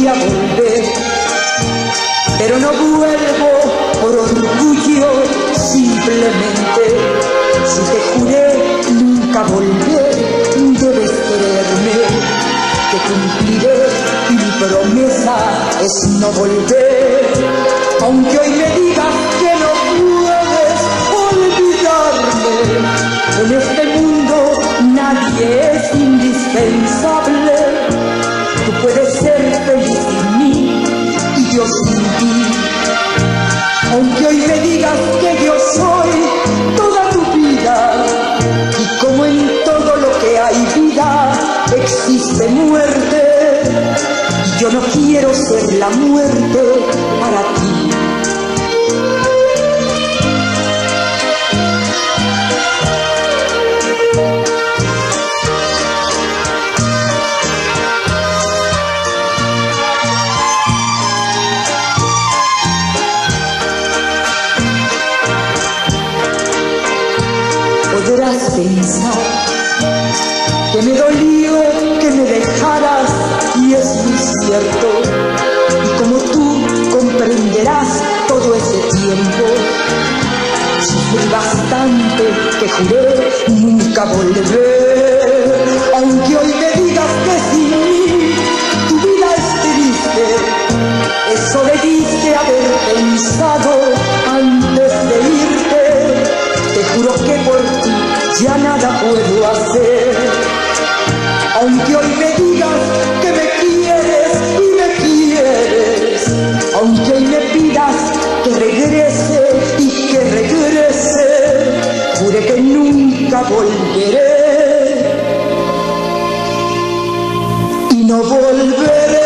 volver, pero no vuelvo por orgullo, simplemente si te juré nunca volver, debes quererme, que cumpliré mi promesa es no volver, aunque hoy me digas aunque hoy me digas que yo soy toda tu vida y como en todo lo que hay vida existe muerte y yo no quiero ser la muerte Que me dolió que me dejaras y es muy cierto. Y como tú comprenderás todo ese tiempo, sufrí bastante que juré nunca volver. Aunque hoy me digas que sin mí tu vida es triste, eso debiste haber pensado ya nada puedo hacer. Aunque hoy me digas que me quieres y me quieres, aunque hoy me pidas que regrese y que regrese, juré que nunca volveré y no volveré.